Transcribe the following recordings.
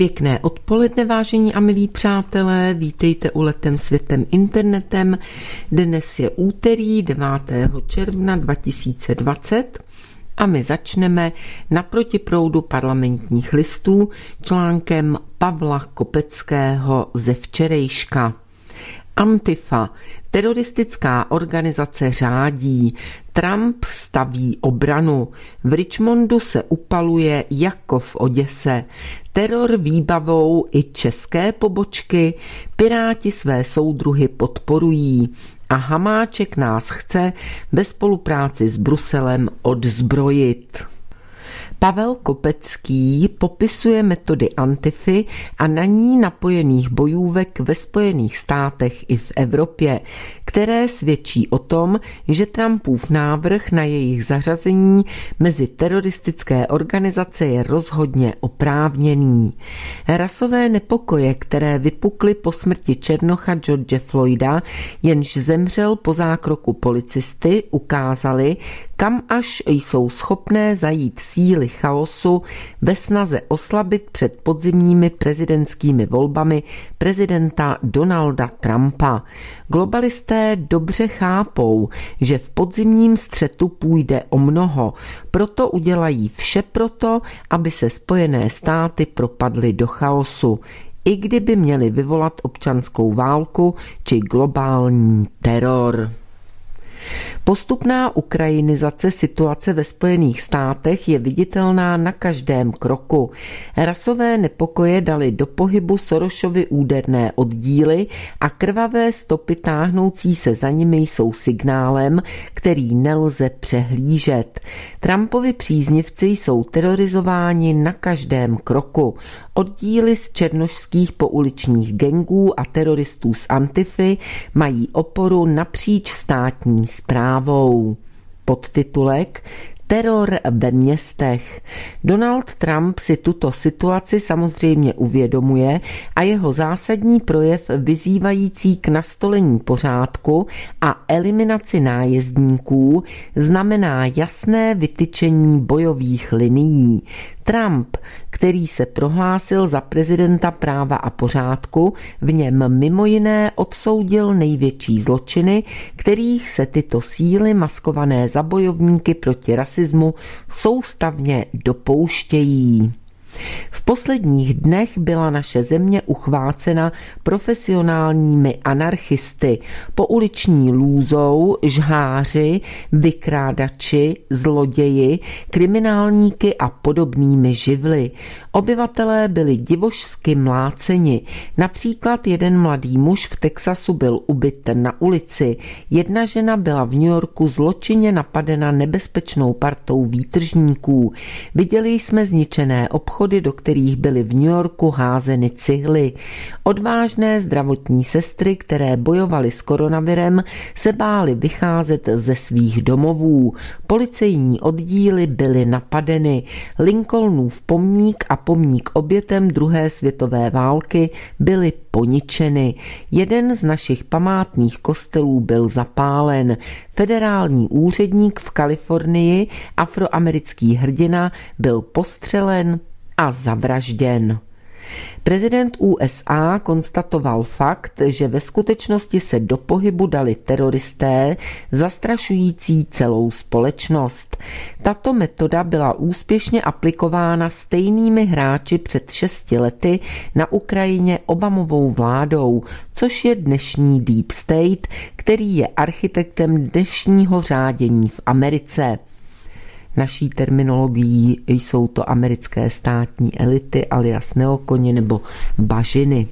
Pěkné odpoledne, vážení a milí přátelé, vítejte u letem světem internetem. Dnes je úterý 9. června 2020 a my začneme na protiproudu parlamentních listů článkem Pavla Kopeckého ze včerejška. Antifa, teroristická organizace řádí, Trump staví obranu, v Richmondu se upaluje jako v Oděse, teror výbavou i české pobočky, Piráti své soudruhy podporují a Hamáček nás chce ve spolupráci s Bruselem odzbrojit. Pavel Kopecký popisuje metody Antify a na ní napojených bojůvek ve Spojených státech i v Evropě, které svědčí o tom, že Trumpův návrh na jejich zařazení mezi teroristické organizace je rozhodně oprávněný. Rasové nepokoje, které vypukly po smrti Černocha George Floyda, jenž zemřel po zákroku policisty, ukázaly, kam až jsou schopné zajít síly chaosu ve snaze oslabit před podzimními prezidentskými volbami prezidenta Donalda Trumpa. Globalisté dobře chápou, že v podzimním střetu půjde o mnoho, proto udělají vše proto, aby se Spojené státy propadly do chaosu, i kdyby měli vyvolat občanskou válku či globální teror. Postupná ukrajinizace situace ve Spojených státech je viditelná na každém kroku. Rasové nepokoje dali do pohybu Sorošovi úderné oddíly a krvavé stopy táhnoucí se za nimi jsou signálem, který nelze přehlížet. Trumpovi příznivci jsou terorizováni na každém kroku. Oddíly z černošských pouličních gengů a teroristů z Antify mají oporu napříč státní zprávou. Podtitulek Teror ve městech. Donald Trump si tuto situaci samozřejmě uvědomuje a jeho zásadní projev vyzývající k nastolení pořádku a eliminaci nájezdníků znamená jasné vytyčení bojových linií. Trump, který se prohlásil za prezidenta práva a pořádku, v něm mimo jiné odsoudil největší zločiny, kterých se tyto síly maskované za bojovníky proti rasismu soustavně dopouštějí. V posledních dnech byla naše země uchvácena profesionálními anarchisty, pouliční lůzou, žháři, vykrádači, zloději, kriminálníky a podobnými živly. Obyvatelé byli divožsky mláceni. Například jeden mladý muž v Texasu byl ubyt na ulici. Jedna žena byla v New Yorku zločinně napadena nebezpečnou partou výtržníků. Viděli jsme zničené obchody, do kterých byly v New Yorku házeny cihly. Odvážné zdravotní sestry, které bojovaly s koronavirem, se bály vycházet ze svých domovů. Policejní oddíly byly napadeny. Lincolnův pomník a pomník obětem druhé světové války byly poničeny. Jeden z našich památných kostelů byl zapálen. Federální úředník v Kalifornii, afroamerický hrdina, byl postřelen a zavražděn. Prezident USA konstatoval fakt, že ve skutečnosti se do pohybu dali teroristé, zastrašující celou společnost. Tato metoda byla úspěšně aplikována stejnými hráči před šesti lety na Ukrajině Obamovou vládou, což je dnešní Deep State, který je architektem dnešního řádění v Americe. Naší terminologií jsou to americké státní elity alias neokoni nebo bažiny,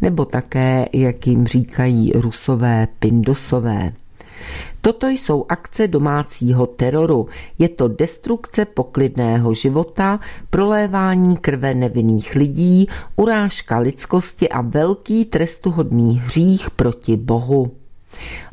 nebo také, jak jim říkají rusové, pindosové. Toto jsou akce domácího teroru. Je to destrukce poklidného života, prolévání krve nevinných lidí, urážka lidskosti a velký trestuhodný hřích proti Bohu.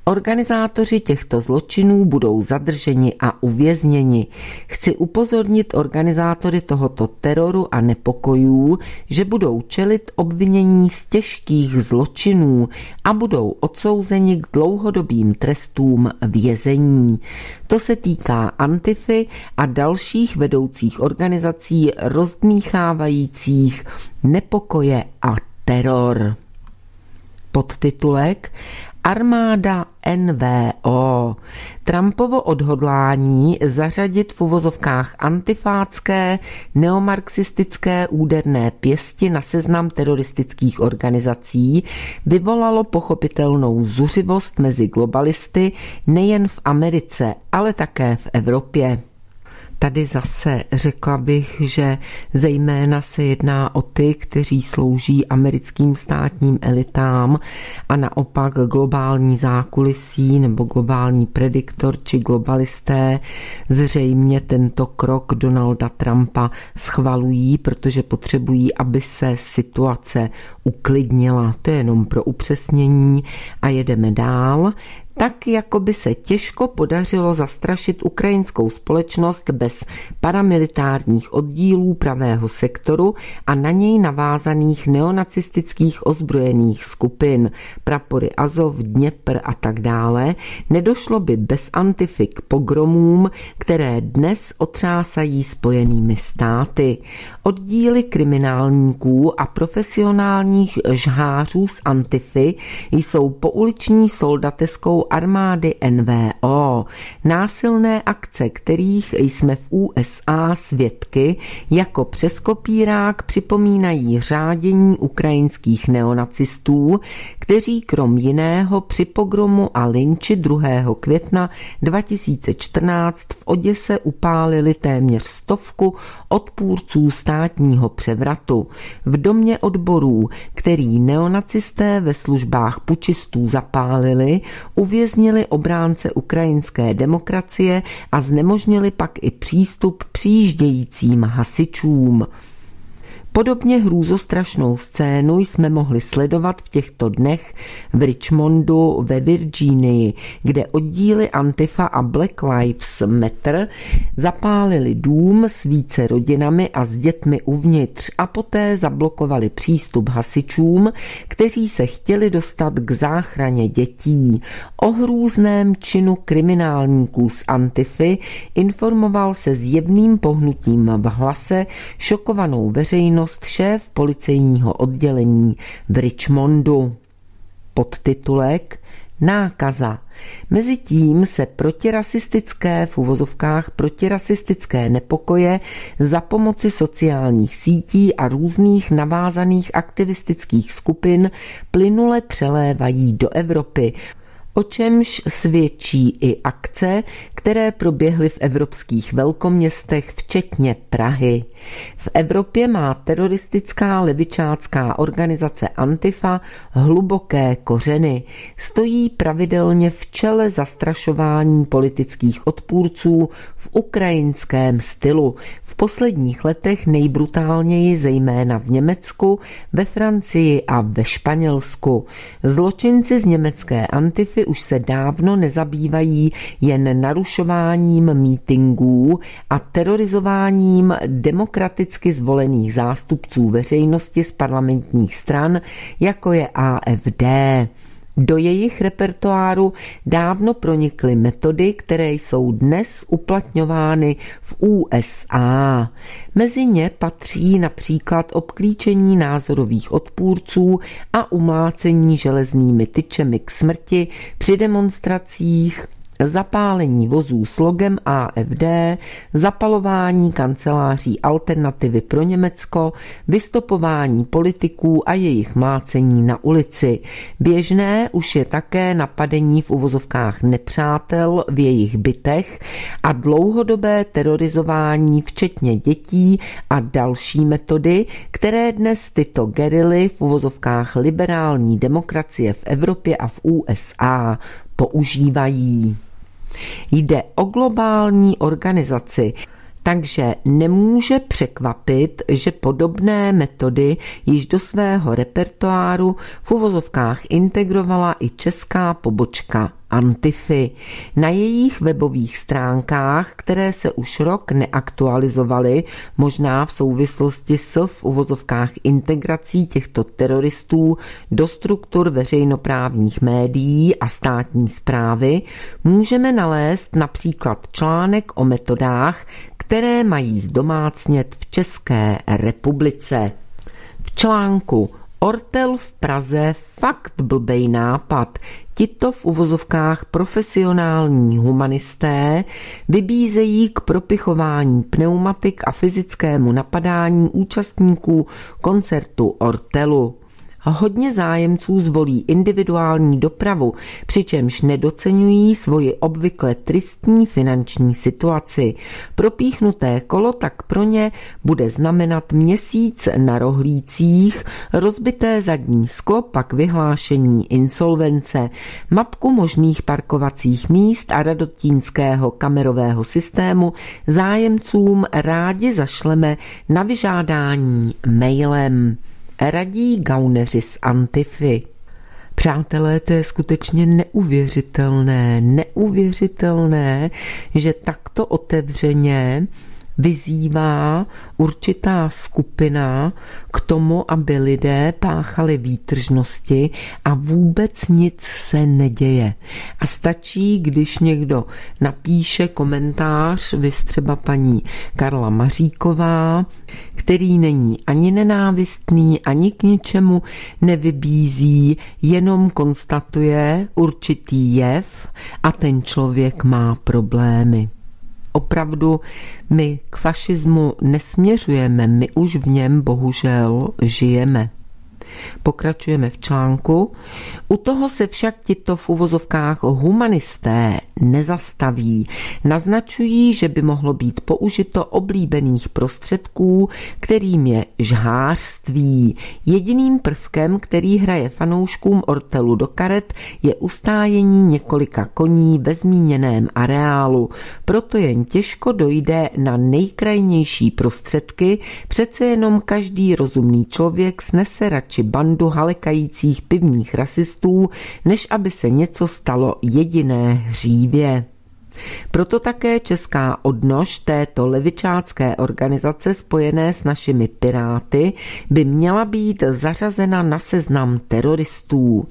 Organizátoři těchto zločinů budou zadrženi a uvězněni. Chci upozornit organizátory tohoto teroru a nepokojů, že budou čelit obvinění z těžkých zločinů a budou odsouzeni k dlouhodobým trestům vězení. To se týká Antify a dalších vedoucích organizací rozdmíchávajících nepokoje a teror. Podtitulek Armáda NVO. Trumpovo odhodlání zařadit v uvozovkách antifácké, neomarxistické úderné pěsti na seznam teroristických organizací vyvolalo pochopitelnou zuřivost mezi globalisty nejen v Americe, ale také v Evropě. Tady zase řekla bych, že zejména se jedná o ty, kteří slouží americkým státním elitám a naopak globální zákulisí nebo globální prediktor či globalisté zřejmě tento krok Donalda Trumpa schvalují, protože potřebují, aby se situace uklidnila. To je jenom pro upřesnění a jedeme dál tak jako by se těžko podařilo zastrašit ukrajinskou společnost bez paramilitárních oddílů pravého sektoru a na něj navázaných neonacistických ozbrojených skupin, prapory Azov, Dněpr a tak dále, nedošlo by bez antifik pogromům, které dnes otřásají spojenými státy. Oddíly kriminálníků a profesionálních žhářů z antify jsou pouliční soldateskou armády NVO. Násilné akce, kterých jsme v USA svědky, jako přes kopírák připomínají řádění ukrajinských neonacistů, kteří krom jiného při pogromu a linči 2. května 2014 v Oděse upálili téměř stovku odpůrců státního převratu. V domě odborů, který neonacisté ve službách pučistů zapálili, uvěznili obránce ukrajinské demokracie a znemožnili pak i přístup přijíždějícím hasičům. Podobně hrůzostrašnou scénu jsme mohli sledovat v těchto dnech v Richmondu ve Virginii, kde oddíly Antifa a Black Lives Matter zapálili dům s více rodinami a s dětmi uvnitř a poté zablokovali přístup hasičům, kteří se chtěli dostat k záchraně dětí. O hrůzném činu kriminálníků z Antify informoval se zjevným pohnutím v hlase šokovanou veřejnost veřejnost šéf policejního oddělení v Richmondu. Podtitulek Nákaza. Mezitím se protirasistické v uvozovkách protirasistické nepokoje za pomoci sociálních sítí a různých navázaných aktivistických skupin plynule přelévají do Evropy, o čemž svědčí i akce, které proběhly v evropských velkoměstech, včetně Prahy. V Evropě má teroristická levičácká organizace Antifa hluboké kořeny. Stojí pravidelně v čele zastrašování politických odpůrců v ukrajinském stylu. V posledních letech nejbrutálněji zejména v Německu, ve Francii a ve Španělsku. Zločinci z německé Antify už se dávno nezabývají jen narušováním mítingů a terorizováním demokraticky zvolených zástupců veřejnosti z parlamentních stran, jako je AFD. Do jejich repertoáru dávno pronikly metody, které jsou dnes uplatňovány v USA. Mezi ně patří například obklíčení názorových odpůrců a umlácení železnými tyčemi k smrti při demonstracích, zapálení vozů s logem AFD, zapalování kanceláří alternativy pro Německo, vystopování politiků a jejich mácení na ulici. Běžné už je také napadení v uvozovkách nepřátel v jejich bytech a dlouhodobé terorizování včetně dětí a další metody, které dnes tyto gerily v uvozovkách liberální demokracie v Evropě a v USA používají. Jde o globální organizaci, takže nemůže překvapit, že podobné metody již do svého repertoáru v uvozovkách integrovala i česká pobočka Antify. Na jejich webových stránkách, které se už rok neaktualizovaly, možná v souvislosti s v uvozovkách integrací těchto teroristů do struktur veřejnoprávních médií a státní zprávy, můžeme nalézt například článek o metodách, které mají zdomácnět v České republice. V článku Ortel v Praze fakt blbej nápad. Tito v uvozovkách profesionální humanisté vybízejí k propichování pneumatik a fyzickému napadání účastníků koncertu Ortelu. Hodně zájemců zvolí individuální dopravu, přičemž nedocenují svoji obvykle tristní finanční situaci. Propíchnuté kolo tak pro ně bude znamenat měsíc na rohlících, rozbité zadní sklo pak vyhlášení insolvence, mapku možných parkovacích míst a radotínského kamerového systému zájemcům rádi zašleme na vyžádání mailem radí gauneři z Antify. Přátelé, to je skutečně neuvěřitelné, neuvěřitelné, že takto otevřeně vyzývá určitá skupina k tomu, aby lidé páchali výtržnosti a vůbec nic se neděje. A stačí, když někdo napíše komentář, vy třeba paní Karla Maříková, který není ani nenávistný, ani k ničemu nevybízí, jenom konstatuje určitý jev a ten člověk má problémy opravdu my k fašismu nesměřujeme, my už v něm bohužel žijeme. Pokračujeme v článku. U toho se však tito v uvozovkách humanisté nezastaví. Naznačují, že by mohlo být použito oblíbených prostředků, kterým je žhářství. Jediným prvkem, který hraje fanouškům Ortelu do karet, je ustájení několika koní ve zmíněném areálu. Proto jen těžko dojde na nejkrajnější prostředky, přece jenom každý rozumný člověk snese radši bandu halekajících pivních rasistů, než aby se něco stalo jediné hřívě. Proto také česká odnož této levičácké organizace spojené s našimi piráty by měla být zařazena na seznam teroristů.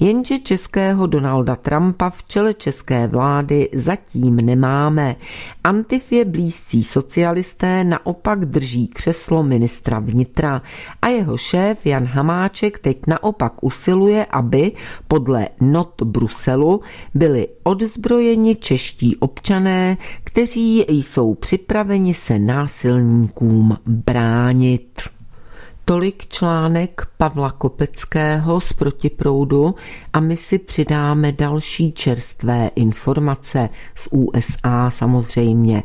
Jenže českého Donalda Trumpa v čele české vlády zatím nemáme. Antifě blízcí socialisté naopak drží křeslo ministra vnitra a jeho šéf Jan Hamáček teď naopak usiluje, aby podle not Bruselu byli odzbrojeni čeští občané, kteří jsou připraveni se násilníkům bránit. Tolik článek Pavla Kopeckého z protiproudu a my si přidáme další čerstvé informace z USA samozřejmě.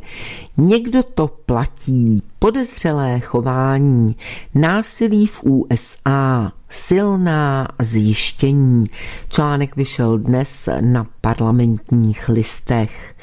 Někdo to platí, podezřelé chování, násilí v USA, silná zjištění. Článek vyšel dnes na parlamentních listech.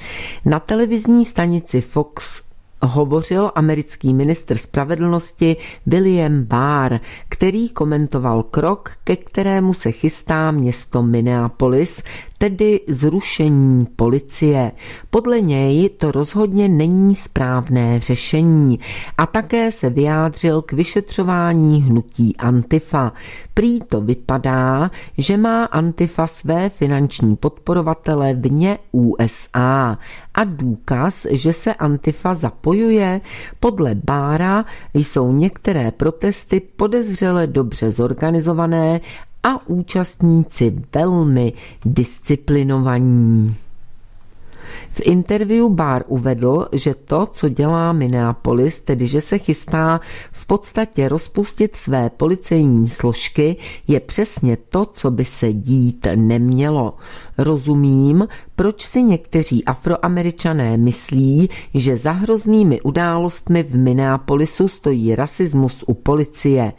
Na televizní stanici Fox hovořil americký ministr spravedlnosti William Barr, který komentoval krok, ke kterému se chystá město Minneapolis, tedy zrušení policie. Podle něj to rozhodně není správné řešení a také se vyjádřil k vyšetřování hnutí Antifa. Prý to vypadá, že má Antifa své finanční podporovatele vně USA a důkaz, že se Antifa zapojuje, podle Bára jsou některé protesty podezřele dobře zorganizované a účastníci velmi disciplinovaní. V interview Barr uvedl, že to, co dělá Minneapolis, tedy že se chystá v podstatě rozpustit své policejní složky, je přesně to, co by se dít nemělo. Rozumím, proč si někteří afroameričané myslí, že za hroznými událostmi v Minneapolisu stojí rasismus u policie.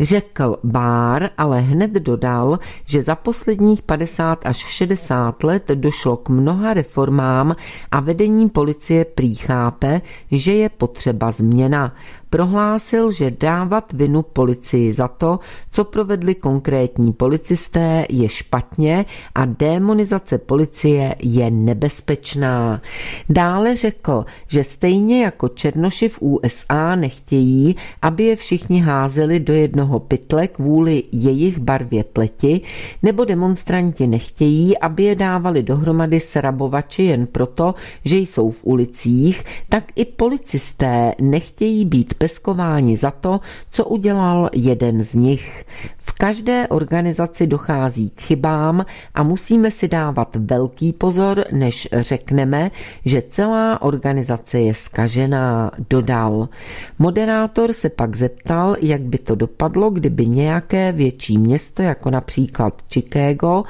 Řekl Bár, ale hned dodal, že za posledních 50 až 60 let došlo k mnoha reformám a vedení policie prý chápe, že je potřeba změna prohlásil, že dávat vinu policii za to, co provedli konkrétní policisté, je špatně a demonizace policie je nebezpečná. Dále řekl, že stejně jako černoši v USA nechtějí, aby je všichni házeli do jednoho pytle kvůli jejich barvě pleti, nebo demonstranti nechtějí, aby je dávali dohromady srabovači jen proto, že jsou v ulicích, tak i policisté nechtějí být peskováni za to, co udělal jeden z nich. V každé organizaci dochází k chybám a musíme si dávat velký pozor, než řekneme, že celá organizace je skažená, dodal. Moderátor se pak zeptal, jak by to dopadlo, kdyby nějaké větší město, jako například Chicago,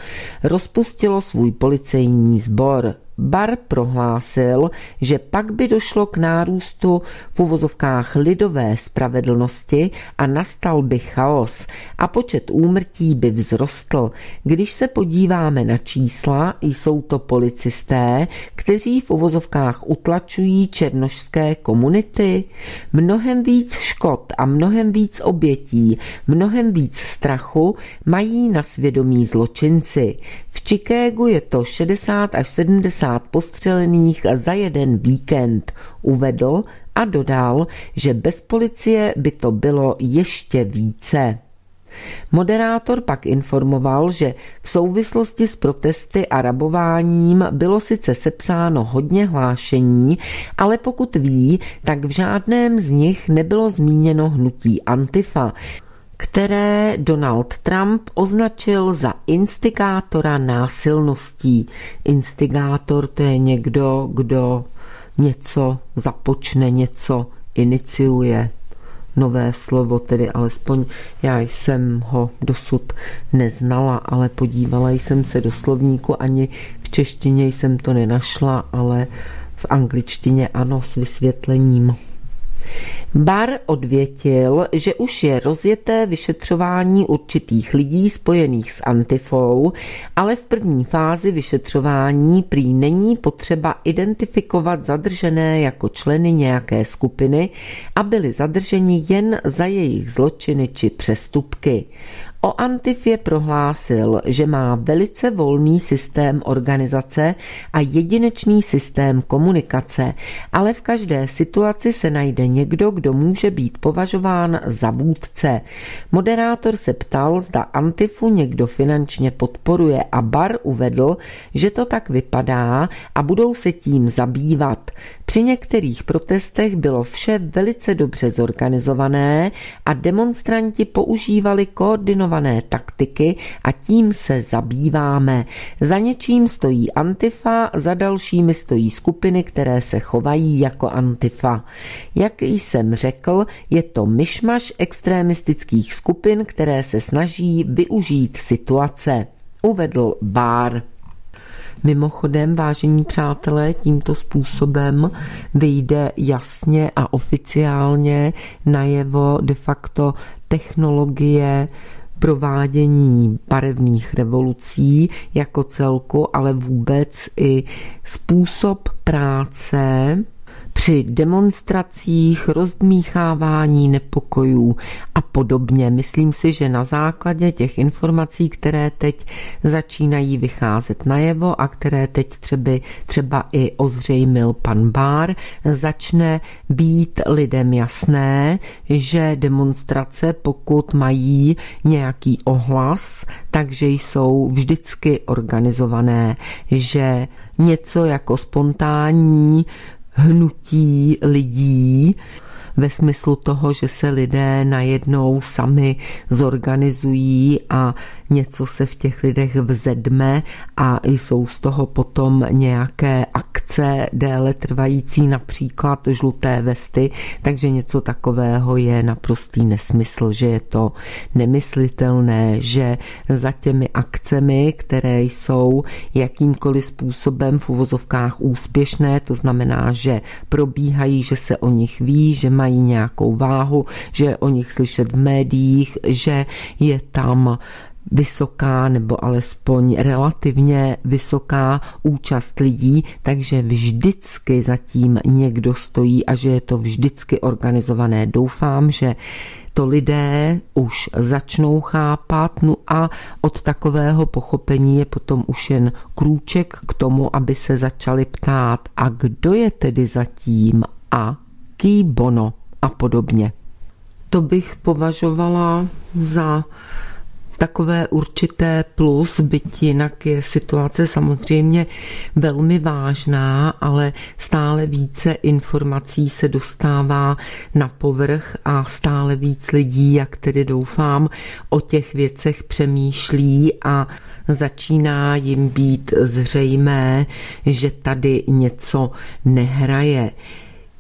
rozpustilo svůj policejní sbor. Bar prohlásil, že pak by došlo k nárůstu v uvozovkách lidové spravedlnosti a nastal by chaos a počet úmrtí by vzrostl. Když se podíváme na čísla, jsou to policisté, kteří v uvozovkách utlačují černošské komunity. Mnohem víc škod a mnohem víc obětí, mnohem víc strachu mají na svědomí zločinci. V Chicagu je to 60 až 70 postřelených za jeden víkend, uvedl a dodal, že bez policie by to bylo ještě více. Moderátor pak informoval, že v souvislosti s protesty a rabováním bylo sice sepsáno hodně hlášení, ale pokud ví, tak v žádném z nich nebylo zmíněno hnutí Antifa, které Donald Trump označil za instigátora násilností. Instigátor to je někdo, kdo něco započne, něco iniciuje. Nové slovo, tedy alespoň já jsem ho dosud neznala, ale podívala jsem se do slovníku, ani v češtině jsem to nenašla, ale v angličtině ano s vysvětlením. Bar odvětil, že už je rozjeté vyšetřování určitých lidí spojených s Antifou, ale v první fázi vyšetřování prý není potřeba identifikovat zadržené jako členy nějaké skupiny a byli zadrženi jen za jejich zločiny či přestupky. O Antifě prohlásil, že má velice volný systém organizace a jedinečný systém komunikace, ale v každé situaci se najde někdo, kdo může být považován za vůdce. Moderátor se ptal, zda Antifu někdo finančně podporuje a Bar uvedl, že to tak vypadá a budou se tím zabývat. Při některých protestech bylo vše velice dobře zorganizované a demonstranti používali koordinované taktiky a tím se zabýváme. Za něčím stojí Antifa, za dalšími stojí skupiny, které se chovají jako Antifa. Jak jsem řekl, je to myšmaš extremistických skupin, které se snaží využít situace. Uvedl Bár. Mimochodem, vážení přátelé, tímto způsobem vyjde jasně a oficiálně najevo de facto technologie provádění barevných revolucí jako celku, ale vůbec i způsob práce při demonstracích, rozdmíchávání nepokojů a podobně. Myslím si, že na základě těch informací, které teď začínají vycházet najevo a které teď třeba, třeba i ozřejmil pan Bár, začne být lidem jasné, že demonstrace, pokud mají nějaký ohlas, takže jsou vždycky organizované, že něco jako spontánní hnutí lidí ve smyslu toho, že se lidé najednou sami zorganizují a něco se v těch lidech vzedme a jsou z toho potom nějaké akce déle trvající, například žluté vesty, takže něco takového je naprostý nesmysl, že je to nemyslitelné, že za těmi akcemi, které jsou jakýmkoliv způsobem v uvozovkách úspěšné, to znamená, že probíhají, že se o nich ví, že mají nějakou váhu, že o nich slyšet v médiích, že je tam vysoká nebo alespoň relativně vysoká účast lidí, takže vždycky zatím někdo stojí a že je to vždycky organizované. Doufám, že to lidé už začnou chápat, no a od takového pochopení je potom už jen krůček k tomu, aby se začali ptát, a kdo je tedy zatím a ký bono a podobně. To bych považovala za takové určité plus, byť jinak je situace samozřejmě velmi vážná, ale stále více informací se dostává na povrch a stále víc lidí, jak tedy doufám, o těch věcech přemýšlí a začíná jim být zřejmé, že tady něco nehraje.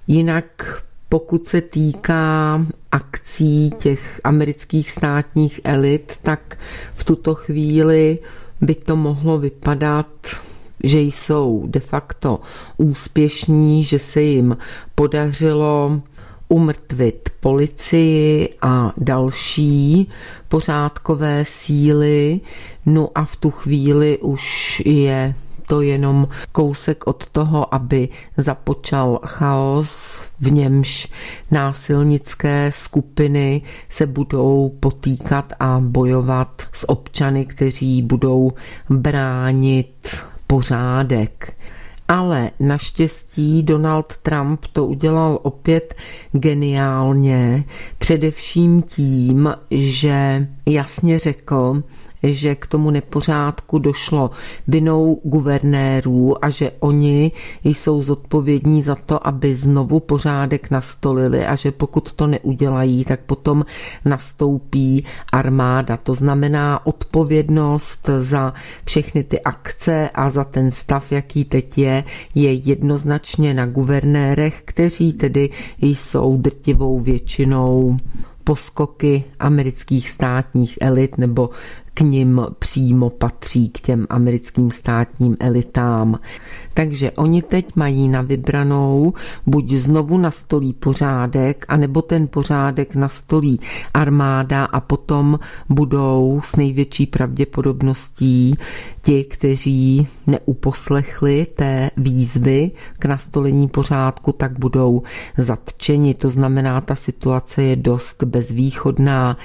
Jinak pokud se týká akcí těch amerických státních elit, tak v tuto chvíli by to mohlo vypadat, že jsou de facto úspěšní, že se jim podařilo umrtvit policii a další pořádkové síly. No a v tu chvíli už je to jenom kousek od toho, aby započal chaos, v němž násilnické skupiny se budou potýkat a bojovat s občany, kteří budou bránit pořádek. Ale naštěstí Donald Trump to udělal opět geniálně, především tím, že jasně řekl, že k tomu nepořádku došlo vinou guvernérů a že oni jsou zodpovědní za to, aby znovu pořádek nastolili a že pokud to neudělají, tak potom nastoupí armáda. To znamená odpovědnost za všechny ty akce a za ten stav, jaký teď je, je jednoznačně na guvernérech, kteří tedy jsou drtivou většinou poskoky amerických státních elit nebo k nim přímo patří, k těm americkým státním elitám. Takže oni teď mají na vybranou, buď znovu nastolí pořádek, anebo ten pořádek nastolí armáda a potom budou s největší pravděpodobností ti, kteří neuposlechli té výzvy k nastolení pořádku, tak budou zatčeni. To znamená, ta situace je dost bezvýchodná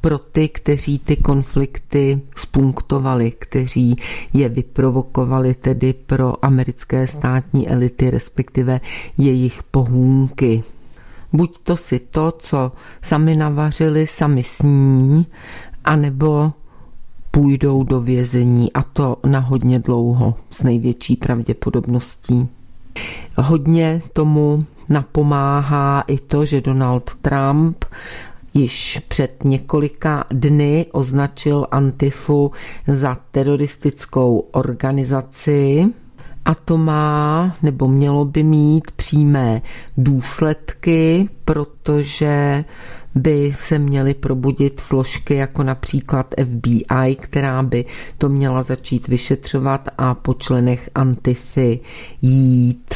pro ty, kteří ty konflikty spunktovali, kteří je vyprovokovali tedy pro americké státní elity, respektive jejich pohůnky. Buď to si to, co sami navařili, sami sní, anebo půjdou do vězení a to na hodně dlouho, s největší pravděpodobností. Hodně tomu napomáhá i to, že Donald Trump již před několika dny označil Antifu za teroristickou organizaci a to má nebo mělo by mít přímé důsledky, protože by se měly probudit složky jako například FBI, která by to měla začít vyšetřovat a po členech Antify jít.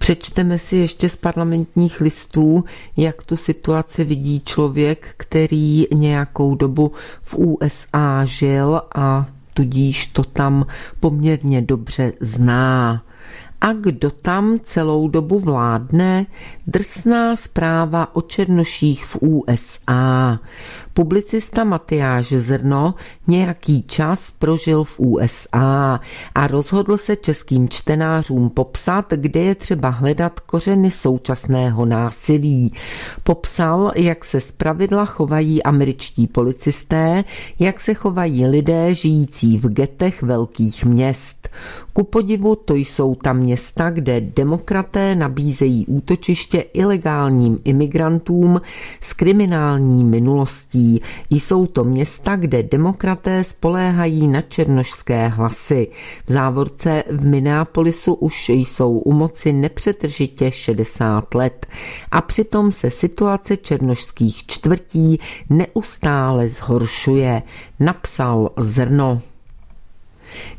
Přečteme si ještě z parlamentních listů, jak tu situaci vidí člověk, který nějakou dobu v USA žil a tudíž to tam poměrně dobře zná. A kdo tam celou dobu vládne? Drsná zpráva o černoších v USA. Publicista Matyáš Zrno nějaký čas prožil v USA a rozhodl se českým čtenářům popsat, kde je třeba hledat kořeny současného násilí. Popsal, jak se zpravidla chovají američtí policisté, jak se chovají lidé žijící v getech velkých měst. Ku podivu to jsou tam města, kde demokraté nabízejí útočiště ilegálním imigrantům s kriminální minulostí. Jsou to města, kde demokraté spoléhají na černošské hlasy. V závorce v Minneapolisu už jsou u moci nepřetržitě 60 let a přitom se situace černošských čtvrtí neustále zhoršuje, napsal Zrno.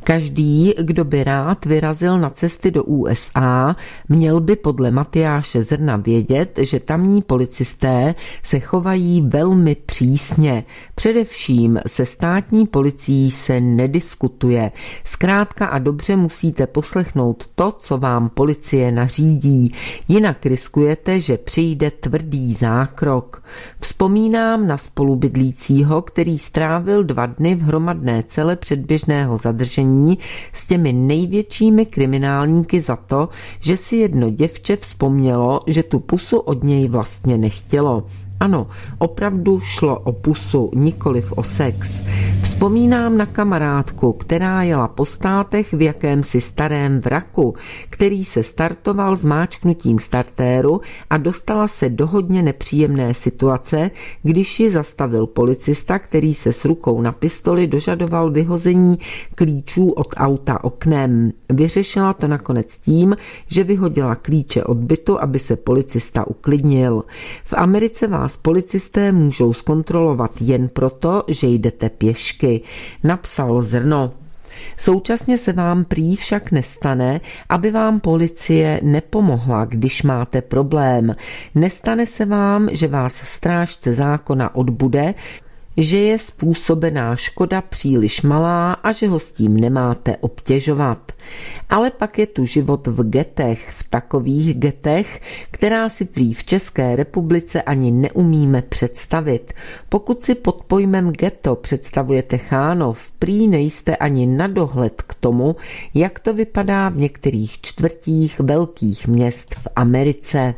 Každý, kdo by rád vyrazil na cesty do USA, měl by podle Matyáše Zrna vědět, že tamní policisté se chovají velmi přísně. Především se státní policií se nediskutuje. Zkrátka a dobře musíte poslechnout to, co vám policie nařídí, jinak riskujete, že přijde tvrdý zákrok. Vzpomínám na spolubydlícího, který strávil dva dny v hromadné cele předběžného zadržení zadržení s těmi největšími kriminálníky za to, že si jedno děvče vzpomnělo, že tu pusu od něj vlastně nechtělo. Ano, opravdu šlo o pusu, nikoliv o sex. Vzpomínám na kamarádku, která jela po státech v jakémsi starém vraku, který se startoval s máčknutím startéru a dostala se do hodně nepříjemné situace, když ji zastavil policista, který se s rukou na pistoli dožadoval vyhození klíčů od auta oknem. Vyřešila to nakonec tím, že vyhodila klíče od bytu, aby se policista uklidnil. V Americe vás policisté můžou zkontrolovat jen proto, že jdete pěšky, napsal Zrno. Současně se vám prý však nestane, aby vám policie nepomohla, když máte problém. Nestane se vám, že vás strážce zákona odbude, že je způsobená škoda příliš malá a že ho s tím nemáte obtěžovat. Ale pak je tu život v getech, v takových getech, která si prý v České republice ani neumíme představit. Pokud si pod pojmem ghetto představujete Chánov, prý nejste ani na dohled k tomu, jak to vypadá v některých čtvrtích velkých měst v Americe.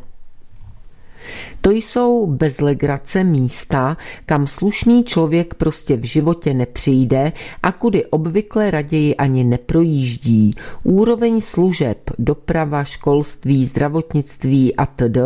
To jsou bez legrace místa, kam slušný člověk prostě v životě nepřijde a kudy obvykle raději ani neprojíždí. Úroveň služeb, doprava, školství, zdravotnictví a td.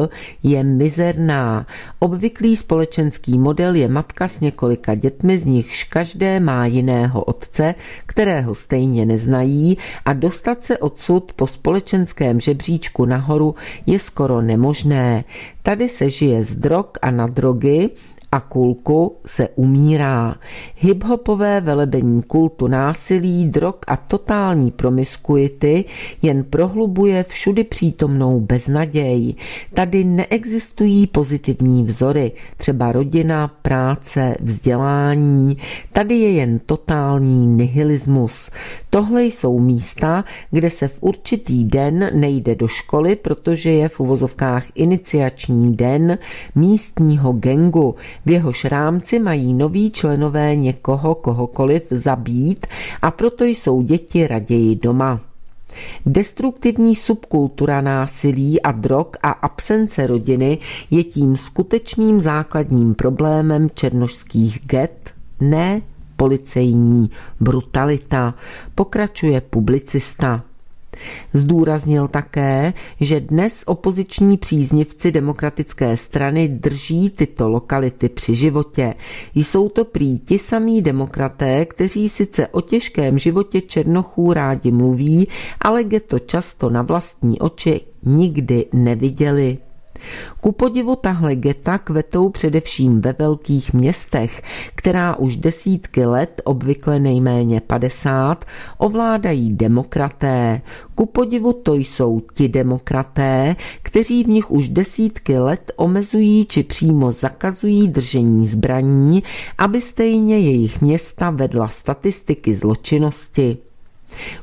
je mizerná. Obvyklý společenský model je matka s několika dětmi, z nichž každé má jiného otce, kterého stejně neznají a dostat se odsud po společenském žebříčku nahoru je skoro nemožné. Tady se žije z drog a na drogy a kulku se umírá. Hiphopové velebení kultu násilí, drog a totální promiskuity jen prohlubuje všudy přítomnou beznaděj. Tady neexistují pozitivní vzory, třeba rodina, práce, vzdělání. Tady je jen totální nihilismus. Tohle jsou místa, kde se v určitý den nejde do školy, protože je v uvozovkách iniciační den místního gengu, v jehož rámci mají noví členové někoho kohokoliv zabít a proto jsou děti raději doma. Destruktivní subkultura násilí a drog a absence rodiny je tím skutečným základním problémem černožských get, ne policejní brutalita, pokračuje publicista. Zdůraznil také, že dnes opoziční příznivci demokratické strany drží tyto lokality při životě. Jsou to prý ti samí demokraté, kteří sice o těžkém životě Černochů rádi mluví, ale to často na vlastní oči nikdy neviděli. Ku podivu tahle geta kvetou především ve velkých městech, která už desítky let, obvykle nejméně 50, ovládají demokraté. Ku podivu to jsou ti demokraté, kteří v nich už desítky let omezují či přímo zakazují držení zbraní, aby stejně jejich města vedla statistiky zločinnosti.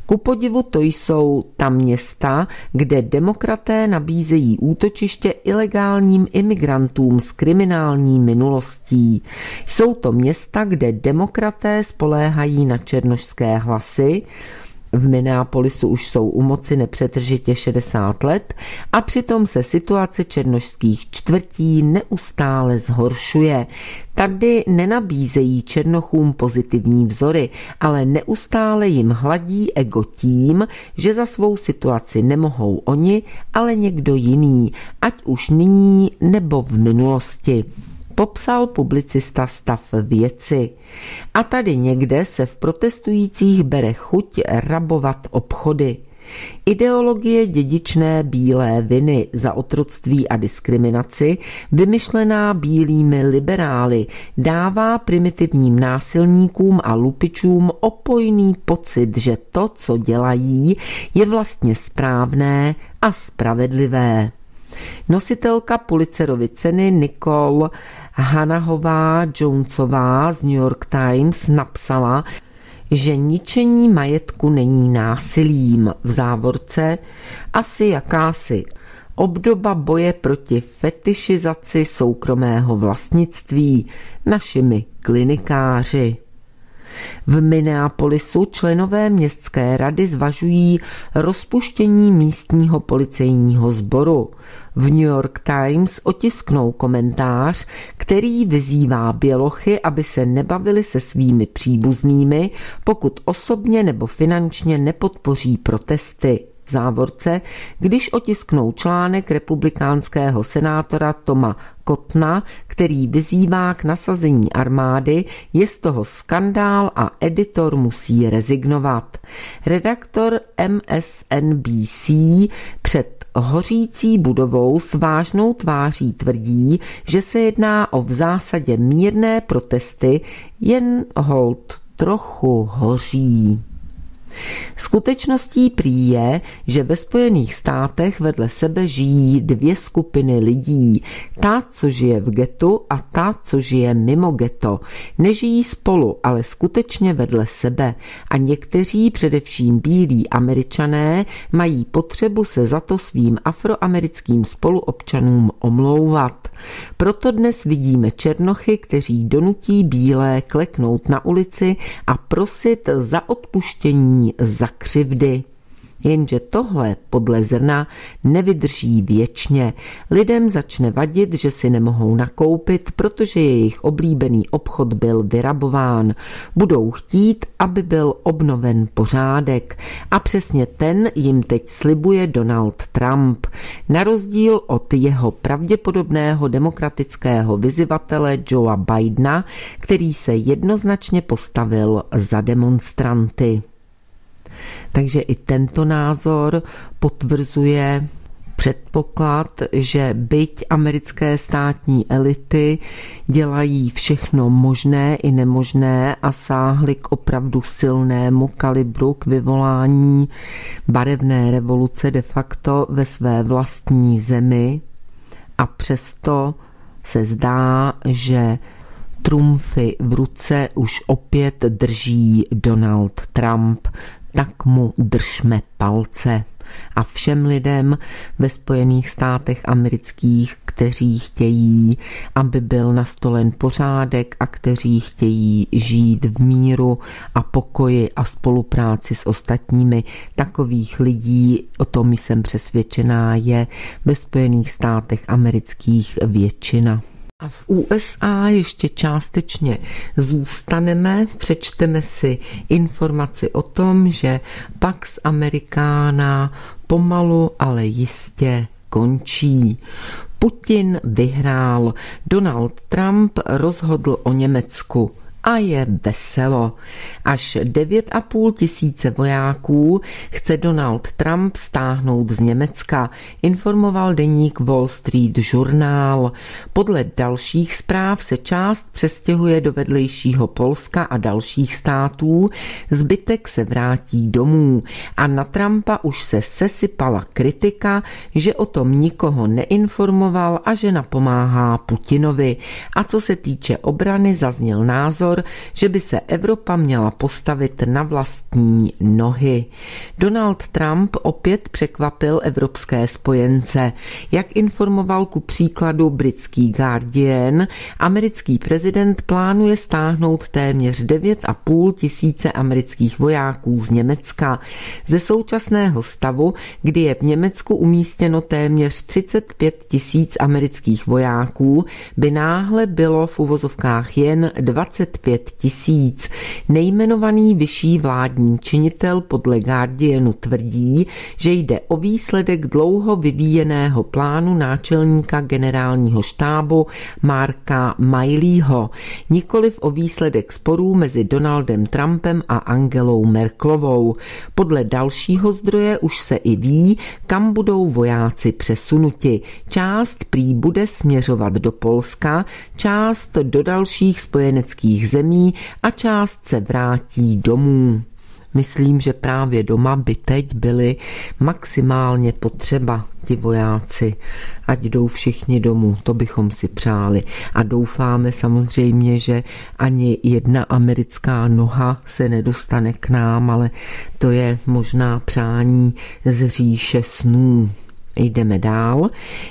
Ku podivu to jsou ta města, kde demokraté nabízejí útočiště ilegálním imigrantům s kriminální minulostí. Jsou to města, kde demokraté spoléhají na černožské hlasy, V Minneapolisu už jsou u moci nepřetržitě 60 let a přitom se situace černošských čtvrtí neustále zhoršuje. Tady nenabízejí černochům pozitivní vzory, ale neustále jim hladí ego tím, že za svou situaci nemohou oni, ale někdo jiný, ať už nyní nebo v minulosti popsal publicista stav věci. A tady někde se v protestujících bere chuť rabovat obchody. Ideologie dědičné bílé viny za otroctví a diskriminaci, vymyšlená bílými liberály, dává primitivním násilníkům a lupičům opojný pocit, že to, co dělají, je vlastně správné a spravedlivé. Nositelka Pulitzerovy ceny Nicole Hanahová Jonesová z New York Times napsala, že ničení majetku není násilím v závorce, asi jakási obdoba boje proti fetišizaci soukromého vlastnictví našimi klinikáři. V Minneapolisu členové městské rady zvažují rozpuštění místního policejního sboru. V New York Times otisknou komentář, který vyzývá bělochy, aby se nebavili se svými příbuznými, pokud osobně nebo finančně nepodpoří protesty v závorce, když otisknou článek republikánského senátora Toma Kotna, který vyzývá k nasazení armády, je z toho skandál a editor musí rezignovat. Redaktor MSNBC před hořící budovou s vážnou tváří tvrdí, že se jedná o v zásadě mírné protesty, jen hold trochu hoří. Skutečností prý je, že ve Spojených státech vedle sebe žijí dvě skupiny lidí. Ta, co žije v getu a ta, co žije mimo geto. Nežijí spolu, ale skutečně vedle sebe. A někteří, především bílí američané, mají potřebu se za to svým afroamerickým spoluobčanům omlouvat. Proto dnes vidíme černochy, kteří donutí bílé kleknout na ulici a prosit za odpuštění za křivdy. Jenže tohle podle zrna nevydrží věčně. Lidem začne vadit, že si nemohou nakoupit, protože jejich oblíbený obchod byl vyrabován. Budou chtít, aby byl obnoven pořádek. A přesně ten jim teď slibuje Donald Trump. Na rozdíl od jeho pravděpodobného demokratického vyzivatele Joea Bidena, který se jednoznačně postavil za demonstranty. Takže i tento názor potvrzuje předpoklad, že byť americké státní elity dělají všechno možné i nemožné a sáhly k opravdu silnému kalibru k vyvolání barevné revoluce de facto ve své vlastní zemi a přesto se zdá, že trumfy v ruce už opět drží Donald Trump, tak mu držme palce. A všem lidem ve Spojených státech amerických, kteří chtějí, aby byl nastolen pořádek a kteří chtějí žít v míru a pokoji a spolupráci s ostatními, takových lidí, o tom jsem přesvědčená, je ve Spojených státech amerických většina. A v USA ještě částečně zůstaneme, přečteme si informaci o tom, že Pax Americana pomalu, ale jistě končí. Putin vyhrál, Donald Trump rozhodl o Německu a je veselo. Až 9,5 tisíce vojáků chce Donald Trump stáhnout z Německa, informoval deník Wall Street Journal. Podle dalších zpráv se část přestěhuje do vedlejšího Polska a dalších států, zbytek se vrátí domů a na Trumpa už se sesypala kritika, že o tom nikoho neinformoval a že napomáhá Putinovi. A co se týče obrany, zazněl názor, názor, že by se Evropa měla postavit na vlastní nohy. Donald Trump opět překvapil evropské spojence. Jak informoval ku příkladu britský Guardian, americký prezident plánuje stáhnout téměř 9,5 tisíce amerických vojáků z Německa. Ze současného stavu, kdy je v Německu umístěno téměř 35 tisíc amerických vojáků, by náhle bylo v uvozovkách jen 25 tisíc. Nejmenovaný vyšší vládní činitel podle Guardianu tvrdí, že jde o výsledek dlouho vyvíjeného plánu náčelníka generálního štábu Marka Mileyho, nikoliv o výsledek sporů mezi Donaldem Trumpem a Angelou Merklovou. Podle dalšího zdroje už se i ví, kam budou vojáci přesunuti. Část prý bude směřovat do Polska, část do dalších spojeneckých zemí a část se vrátí domů. Myslím, že právě doma by teď byli maximálně potřeba ti vojáci, ať jdou všichni domů, to bychom si přáli. A doufáme samozřejmě, že ani jedna americká noha se nedostane k nám, ale to je možná přání z říše snů. Jdeme dál.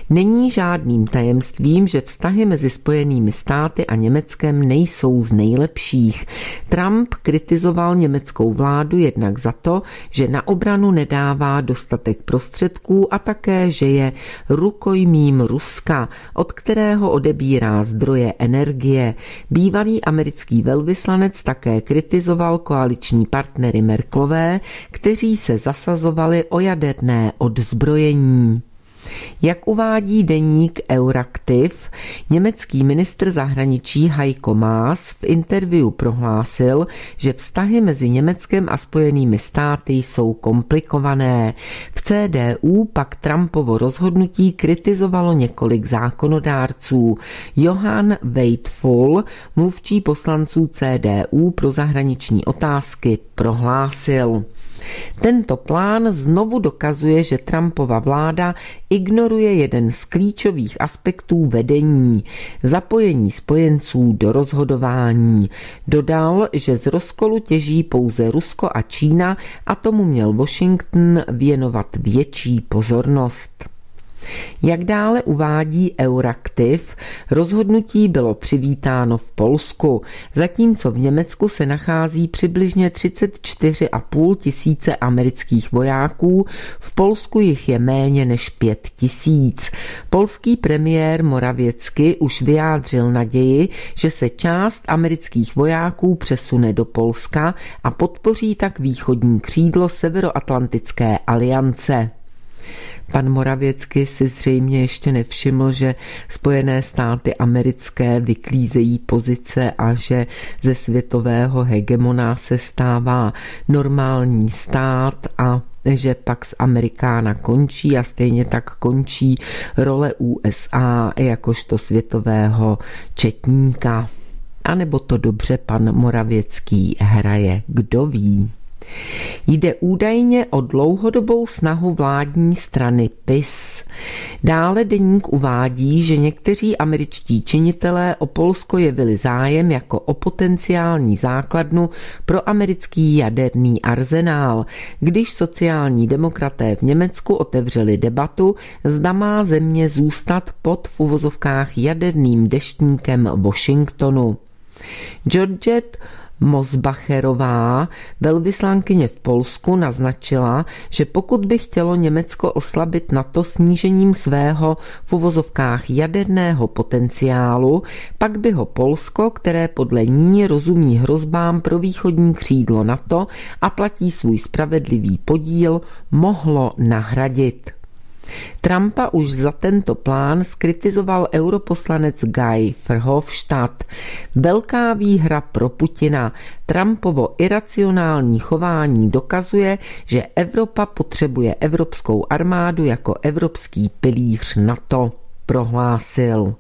Není žádným tajemstvím, že vztahy mezi Spojenými státy a Německem nejsou z nejlepších. Trump kritizoval německou vládu jednak za to, že na obranu nedává dostatek prostředků a také, že je rukojmím Ruska, od kterého odebírá zdroje energie. Bývalý americký velvyslanec také kritizoval koaliční partnery Merklové, kteří se zasazovali o jaderné odzbrojení. Jak uvádí deník Euraktiv, německý ministr zahraničí Heiko Maas v interview prohlásil, že vztahy mezi Německem a Spojenými státy jsou komplikované. V CDU pak Trumpovo rozhodnutí kritizovalo několik zákonodárců. Johann Weidfull, mluvčí poslanců CDU pro zahraniční otázky, prohlásil. Tento plán znovu dokazuje, že Trumpova vláda ignoruje jeden z klíčových aspektů vedení zapojení spojenců do rozhodování. Dodal, že z rozkolu těží pouze Rusko a Čína a tomu měl Washington věnovat větší pozornost. Jak dále uvádí Euraktiv, rozhodnutí bylo přivítáno v Polsku, zatímco v Německu se nachází přibližně 34,5 tisíce amerických vojáků, v Polsku jich je méně než 5 tisíc. Polský premiér Moravěcky už vyjádřil naději, že se část amerických vojáků přesune do Polska a podpoří tak východní křídlo Severoatlantické aliance. Pan Moravěcky si zřejmě ještě nevšiml, že Spojené státy americké vyklízejí pozice a že ze světového hegemona se stává normální stát a že Pax Amerikána končí a stejně tak končí role USA jakožto světového četníka. A nebo to dobře pan Moravěcký hraje, kdo ví. Jde údajně o dlouhodobou snahu vládní strany PIS. Dále deník uvádí, že někteří američtí činitelé o Polsko jevili zájem jako o potenciální základnu pro americký jaderný arzenál, když sociální demokraté v Německu otevřeli debatu, zda má země zůstat pod v uvozovkách jaderným deštníkem Washingtonu. Georgette Mosbacherová, velvyslankyně v Polsku, naznačila, že pokud by chtělo Německo oslabit NATO snížením svého v uvozovkách jaderného potenciálu, pak by ho Polsko, které podle ní rozumí hrozbám pro východní křídlo NATO a platí svůj spravedlivý podíl, mohlo nahradit. Trumpa už za tento plán skritizoval europoslanec Guy Verhofstadt. Velká výhra pro Putina. Trumpovo iracionální chování dokazuje, že Evropa potřebuje evropskou armádu jako evropský pilíř NATO, prohlásil.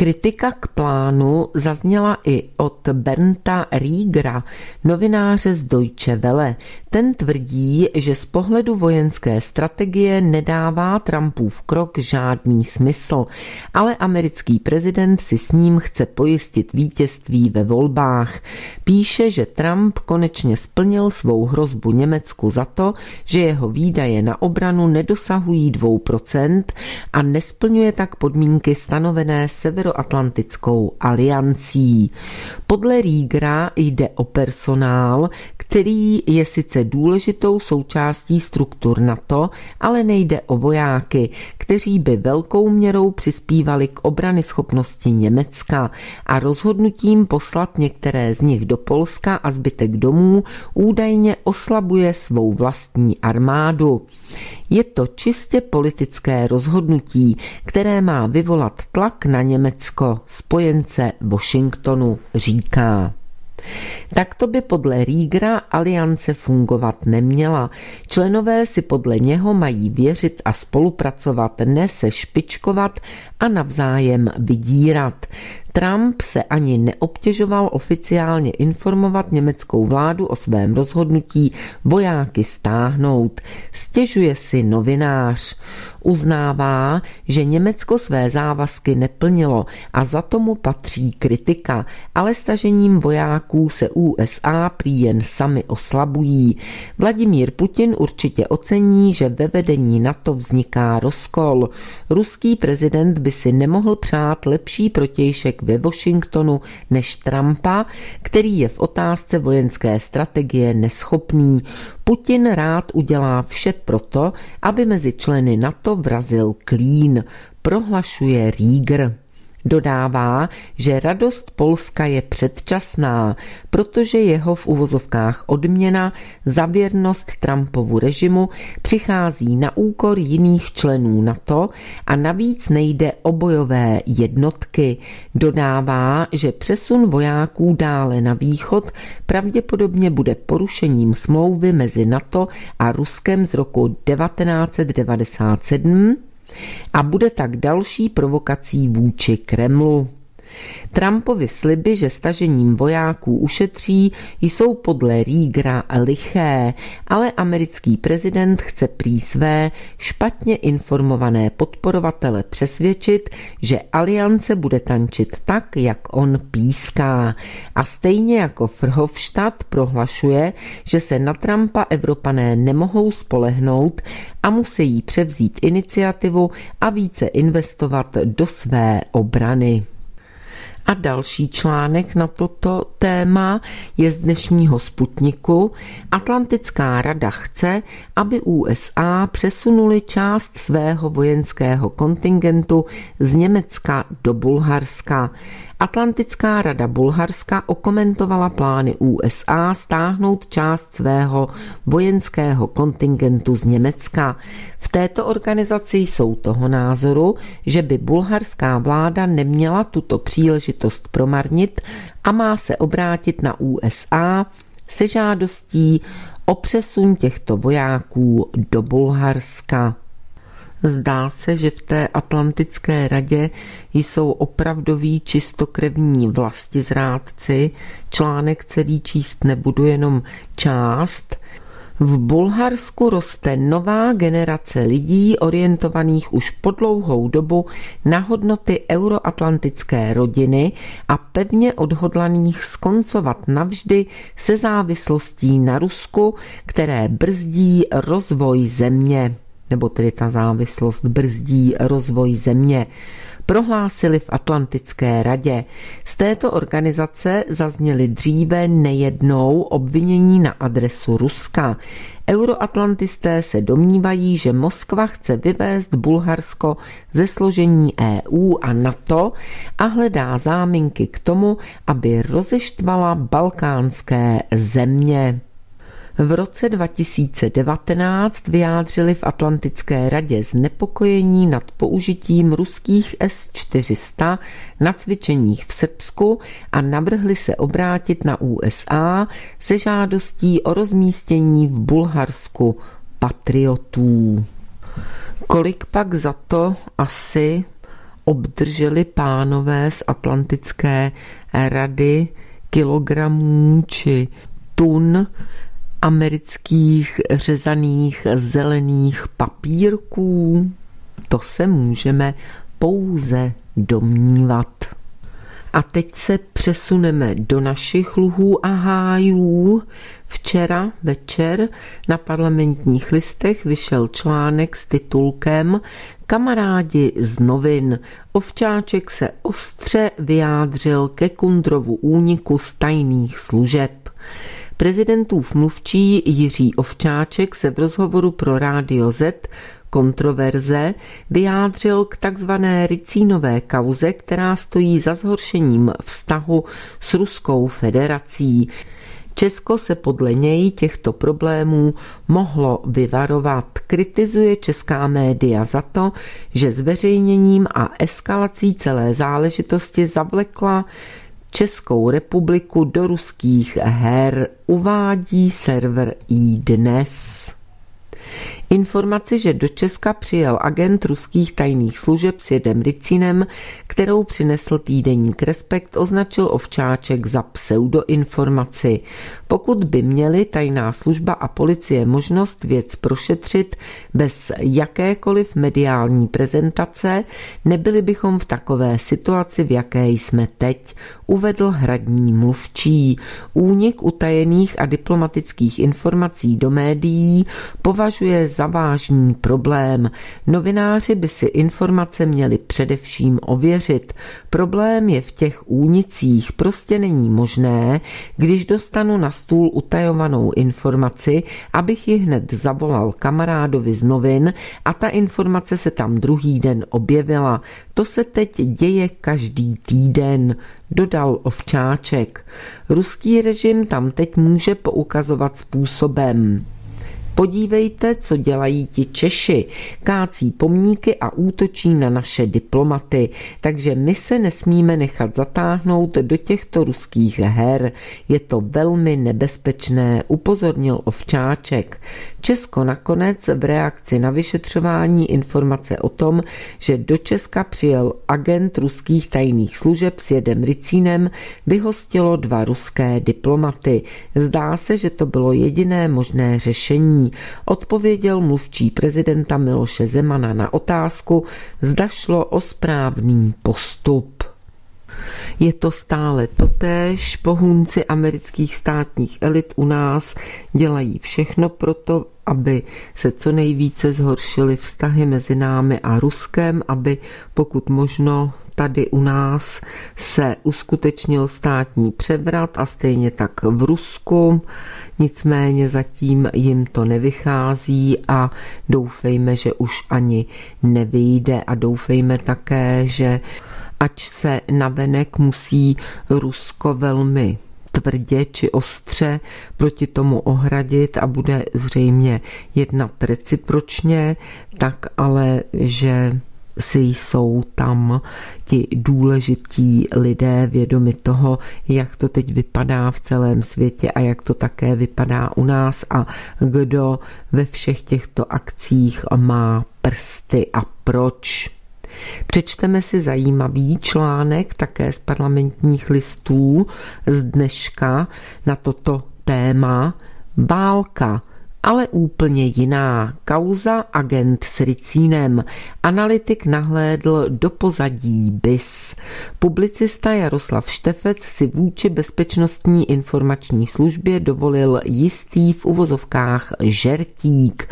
Kritika k plánu zazněla i od Bernta Riegera, novináře z Deutsche Welle. Ten tvrdí, že z pohledu vojenské strategie nedává Trumpův krok žádný smysl, ale americký prezident si s ním chce pojistit vítězství ve volbách. Píše, že Trump konečně splnil svou hrozbu Německu za to, že jeho výdaje na obranu nedosahují 2% a nesplňuje tak podmínky stanovené Severoatlantickou aliancí. Podle Rígra jde o personál, který je sice důležitou součástí struktur NATO, ale nejde o vojáky, kteří by velkou měrou přispívali k obrany schopnosti Německa a rozhodnutím poslat některé z nich do Polska a zbytek domů údajně oslabuje svou vlastní armádu. Je to čistě politické rozhodnutí, které má vyvolat tlak na Německo, spojence Washingtonu, říká. Takto by podle Rígra aliance fungovat neměla. Členové si podle něho mají věřit a spolupracovat, ne se špičkovat a navzájem vydírat. Trump se ani neobtěžoval oficiálně informovat německou vládu o svém rozhodnutí vojáky stáhnout. Stěžuje si novinář. Uznává, že Německo své závazky neplnilo a za tomu patří kritika, ale stažením vojáků se USA prý jen sami oslabují. Vladimír Putin určitě ocení, že ve vedení NATO vzniká rozkol. Ruský prezident by si nemohl přát lepší protějšek ve Washingtonu než Trumpa, který je v otázce vojenské strategie neschopný. Putin rád udělá vše proto, aby mezi členy NATO vrazil klín, prohlašuje Rieger. Dodává, že radost Polska je předčasná, protože jeho v uvozovkách odměna za věrnost Trumpovu režimu přichází na úkor jiných členů NATO a navíc nejde o bojové jednotky. Dodává, že přesun vojáků dále na východ pravděpodobně bude porušením smlouvy mezi NATO a Ruskem z roku 1997 a bude tak další provokací vůči Kremlu. Trumpovi sliby, že stažením vojáků ušetří, jsou podle Rígra liché, ale americký prezident chce prý své špatně informované podporovatele přesvědčit, že aliance bude tančit tak, jak on píská. A stejně jako Frhovštát prohlašuje, že se na Trumpa Evropané nemohou spolehnout a musí převzít iniciativu a více investovat do své obrany. A další článek na toto téma je z dnešního Sputniku. Atlantická rada chce, aby USA přesunuli část svého vojenského kontingentu z Německa do Bulharska. Atlantická rada Bulharska okomentovala plány USA stáhnout část svého vojenského kontingentu z Německa. V této organizaci jsou toho názoru, že by bulharská vláda neměla tuto příležitost promarnit a má se obrátit na USA se žádostí o přesun těchto vojáků do Bulharska. Zdá se, že v té Atlantické radě jsou opravdoví čistokrevní vlastizrádci. Článek celý číst nebudu jenom část. V Bulharsku roste nová generace lidí orientovaných už po dlouhou dobu na hodnoty euroatlantické rodiny a pevně odhodlaných skoncovat navždy se závislostí na Rusku, které brzdí rozvoj země nebo tedy ta závislost brzdí rozvoj země, prohlásili v Atlantické radě. Z této organizace zazněly dříve nejednou obvinění na adresu Ruska. Euroatlantisté se domnívají, že Moskva chce vyvést Bulharsko ze složení EU a NATO a hledá záminky k tomu, aby rozeštvala balkánské země. V roce 2019 vyjádřili v Atlantické radě znepokojení nad použitím ruských S-400 na cvičeních v Srbsku a navrhli se obrátit na USA se žádostí o rozmístění v Bulharsku patriotů. Kolik pak za to asi obdrželi pánové z Atlantické rady kilogramů či tun amerických řezaných zelených papírků? To se můžeme pouze domnívat. A teď se přesuneme do našich luhů a hájů. Včera večer na parlamentních listech vyšel článek s titulkem Kamarádi z novin. Ovčáček se ostře vyjádřil ke Kundrovu úniku z tajných služeb. Prezidentův mluvčí Jiří Ovčáček se v rozhovoru pro Rádio Z kontroverze vyjádřil k takzvané Ricínové kauze, která stojí za zhoršením vztahu s Ruskou federací. Česko se podle něj těchto problémů mohlo vyvarovat. Kritizuje česká média za to, že zveřejněním a eskalací celé záležitosti zavlekla Českou republiku do ruských her, uvádí server iDnes. Informaci, že do Česka přijel agent ruských tajných služeb s jedem Ricinem, kterou přinesl týdeník Respekt, označil Ovčáček za pseudoinformaci. Pokud by měli tajná služba a policie možnost věc prošetřit bez jakékoliv mediální prezentace, nebyli bychom v takové situaci, v jaké jsme teď, uvedl hradní mluvčí. Únik utajených a diplomatických informací do médií považuje za vážný problém. Novináři by si informace měli především ověřit. Problém je v těch únicích. Prostě není možné, když dostanu na stůl utajovanou informaci, abych ji hned zavolal kamarádovi z novin a ta informace se tam druhý den objevila. To se teď děje každý týden, dodal Ovčáček. Ruský režim tam teď může poukazovat způsobem. Podívejte, co dělají ti Češi. Kácí pomníky a útočí na naše diplomaty. Takže my se nesmíme nechat zatáhnout do těchto ruských her. Je to velmi nebezpečné, upozornil Ovčáček. Česko nakonec v reakci na vyšetřování informace o tom, že do Česka přijel agent ruských tajných služeb s jedem Ricínem, vyhostilo dva ruské diplomaty. Zdá se, že to bylo jediné možné řešení odpověděl mluvčí prezidenta Miloše Zemana na otázku, zda šlo o správný postup. Je to stále totéž, pohůnci amerických státních elit u nás dělají všechno pro to, aby se co nejvíce zhoršily vztahy mezi námi a Ruskem, aby pokud možno tady u nás se uskutečnil státní převrat a stejně tak v Rusku. Nicméně zatím jim to nevychází a doufejme, že už ani nevyjde a doufejme také, že ač se navenek musí Rusko velmi tvrdě či ostře proti tomu ohradit a bude zřejmě jednat recipročně, tak ale, že si jsou tam ti důležití lidé vědomi toho, jak to teď vypadá v celém světě a jak to také vypadá u nás a kdo ve všech těchto akcích má prsty a proč. Přečteme si zajímavý článek také z parlamentních listů z dneška na toto téma. Válka ale úplně jiná. Kauza agent s Ricínem. Analytik nahlédl do pozadí BIS. Publicista Jaroslav Štefec si vůči bezpečnostní informační službě dovolil jistý v uvozovkách žertík.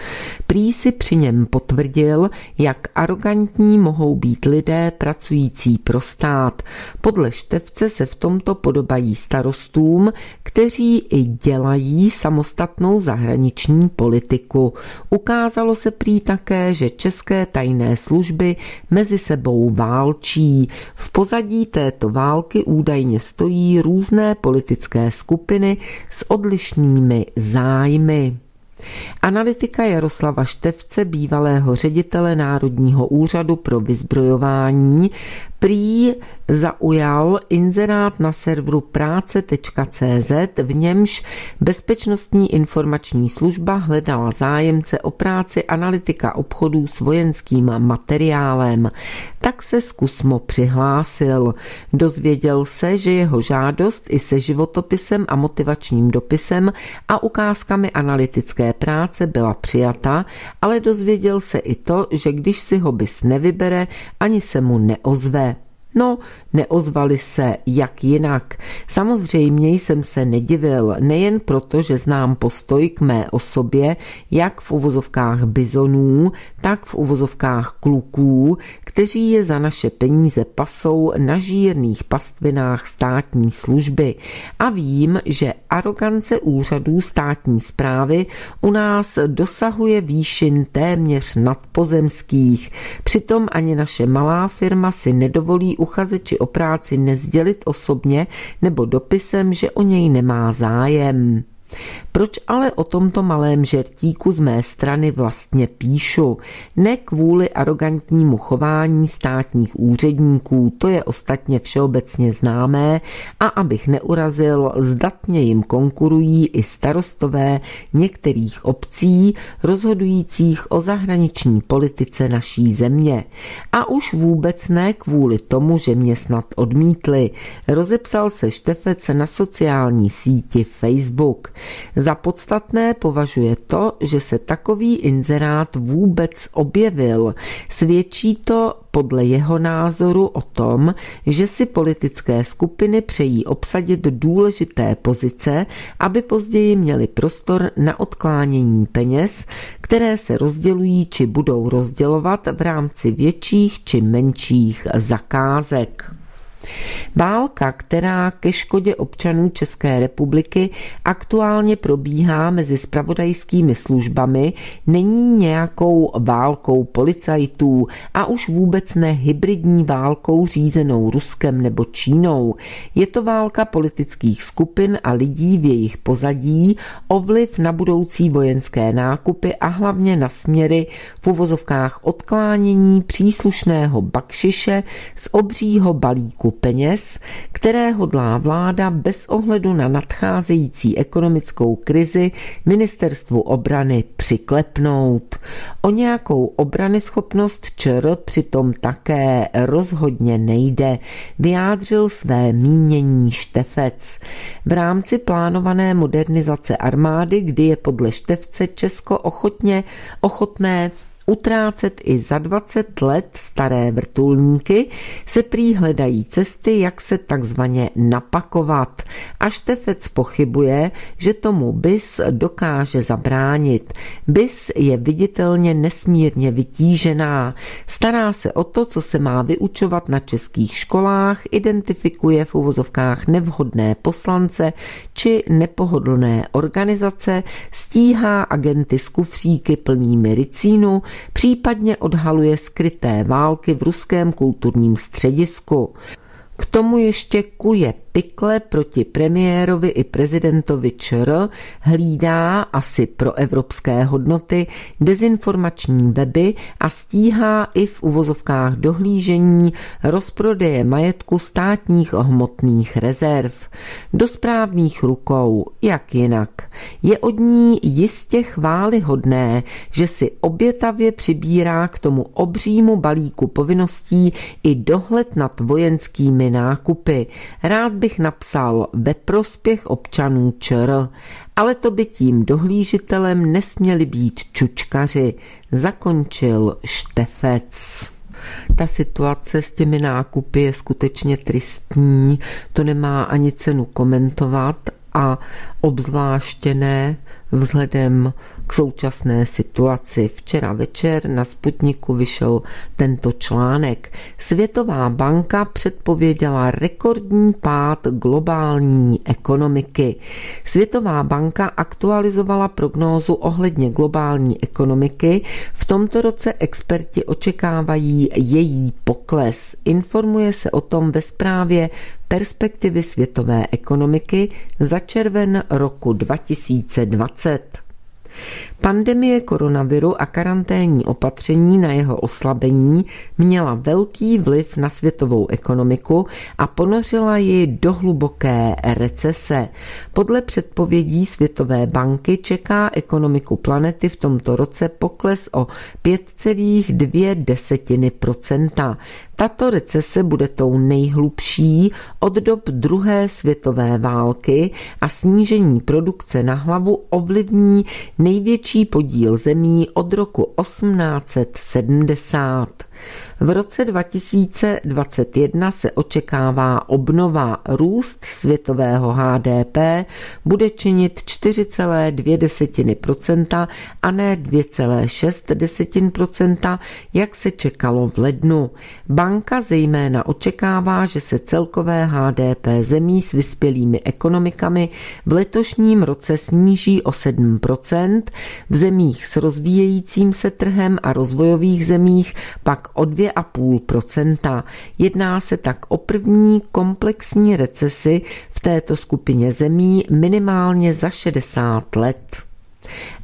Prý si při něm potvrdil, jak arrogantní mohou být lidé pracující pro stát. Podle Števce se v tomto podobají starostům, kteří i dělají samostatnou zahraniční zahraniční politiku. Ukázalo se prý také, že české tajné služby mezi sebou válčí. V pozadí této války údajně stojí různé politické skupiny s odlišnými zájmy. Analytika Jaroslava Števce, bývalého ředitele Národního úřadu pro vyzbrojování, prý zaujal inzerát na serveru práce.cz, v němž Bezpečnostní informační služba hledala zájemce o práci analytika obchodů s vojenským materiálem. Tak se zkusmo přihlásil. Dozvěděl se, že jeho žádost i se životopisem a motivačním dopisem a ukázkami analytické práce byla přijata, ale dozvěděl se i to, že když si ho bys nevybere, ani se mu neozve. No, neozvali se jak jinak. Samozřejmě jsem se nedivil, nejen proto, že znám postoj k mé osobě, jak v uvozovkách bizonů, tak v uvozovkách kluků, kteří je za naše peníze pasou na žírných pastvinách státní služby. A vím, že arogance úřadů státní zprávy u nás dosahuje výšin téměř nadpozemských. Přitom ani naše malá firma si nedovolí uchazeči o práci nezdělit osobně nebo dopisem, že o něj nemá zájem. Proč ale o tomto malém žertíku z mé strany vlastně píšu? Ne kvůli arrogantnímu chování státních úředníků, to je ostatně všeobecně známé, a abych neurazil, zdatně jim konkurují i starostové některých obcí rozhodujících o zahraniční politice naší země. A už vůbec ne kvůli tomu, že mě snad odmítli. Rozepsal se Štefec na sociální síti Facebook. Za podstatné považuje to, že se takový inzerát vůbec objevil. Svědčí to podle jeho názoru o tom, že si politické skupiny přejí obsadit důležité pozice, aby později měli prostor na odklánění peněz, které se rozdělují či budou rozdělovat v rámci větších či menších zakázek. Válka, která ke škodě občanů České republiky aktuálně probíhá mezi spravodajskými službami, není nějakou válkou policajtů a už vůbec ne hybridní válkou řízenou Ruskem nebo Čínou. Je to válka politických skupin a lidí v jejich pozadí, ovliv na budoucí vojenské nákupy a hlavně na směry v uvozovkách odklánění příslušného bakšiše z obřího balíku peněz, které hodlá vláda bez ohledu na nadcházející ekonomickou krizi ministerstvu obrany přiklepnout. O nějakou obrany schopnost ČR přitom také rozhodně nejde, vyjádřil své mínění Štefec. V rámci plánované modernizace armády, kdy je podle Števce Česko ochotně ochotné utrácet i za 20 let staré vrtulníky, se prý hledají cesty, jak se takzvaně napakovat. A Štefec pochybuje, že tomu BIS dokáže zabránit. BIS je viditelně nesmírně vytížená. Stará se o to, co se má vyučovat na českých školách, identifikuje v uvozovkách nevhodné poslance či nepohodlné organizace, stíhá agenty z kufříky plnými ricínu, případně odhaluje skryté války v ruském kulturním středisku. K tomu ještě kuje pikle proti premiérovi i prezidentovi ČR hlídá asi pro evropské hodnoty dezinformační weby a stíhá i v uvozovkách dohlížení rozprodeje majetku státních hmotných rezerv. Do správných rukou, jak jinak. Je od ní jistě chválihodné, že si obětavě přibírá k tomu obřímu balíku povinností i dohled nad vojenskými nákupy. Rád bych napsal ve prospěch občanů ČR, ale to by tím dohlížitelem nesměli být čučkaři, zakončil Štefec. Ta situace s těmi nákupy je skutečně tristní, to nemá ani cenu komentovat a obzvláště ne vzhledem k současné situaci. Včera večer na Sputniku vyšel tento článek. Světová banka předpověděla rekordní pád globální ekonomiky. Světová banka aktualizovala prognózu ohledně globální ekonomiky. V tomto roce experti očekávají její pokles. Informuje se o tom ve zprávě perspektivy světové ekonomiky za červen roku 2020. Pandemie koronaviru a karanténní opatření na jeho oslabení měla velký vliv na světovou ekonomiku a ponořila ji do hluboké recese. Podle předpovědí Světové banky čeká ekonomiku planety v tomto roce pokles o 5,2 tato recese bude tou nejhlubší od dob druhé světové války a snížení produkce na hlavu ovlivní největší podíl zemí od roku 1870. V roce 2021 se očekává obnova. Růst světového HDP bude činit 4,2% a ne 2,6%, jak se čekalo v lednu. Banka zejména očekává, že se celkové HDP zemí s vyspělými ekonomikami v letošním roce sníží o 7%, v zemích s rozvíjejícím se trhem a rozvojových zemích pak o 2 2,5% Jedná se tak o první komplexní recesi v této skupině zemí minimálně za 60 let.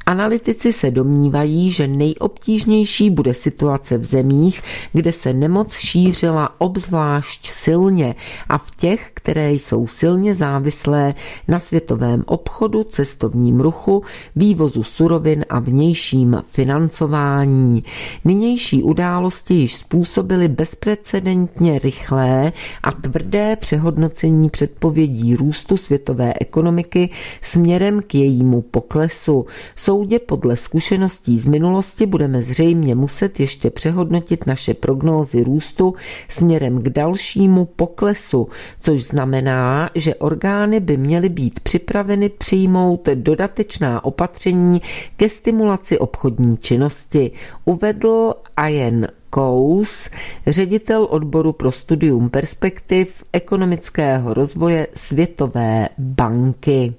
Analytici se domnívají, že nejobtížnější bude situace v zemích, kde se nemoc šířila obzvlášť silně a v těch, které jsou silně závislé na světovém obchodu, cestovním ruchu, vývozu surovin a vnějším financování. Nynější události již způsobily bezprecedentně rychlé a tvrdé přehodnocení předpovědí růstu světové ekonomiky směrem k jejímu poklesu. Jsou soudě podle zkušeností z minulosti budeme zřejmě muset ještě přehodnotit naše prognózy růstu směrem k dalšímu poklesu, což znamená, že orgány by měly být připraveny přijmout dodatečná opatření ke stimulaci obchodní činnosti, uvedl Ian Kous, ředitel odboru pro studium perspektiv ekonomického rozvoje Světové banky.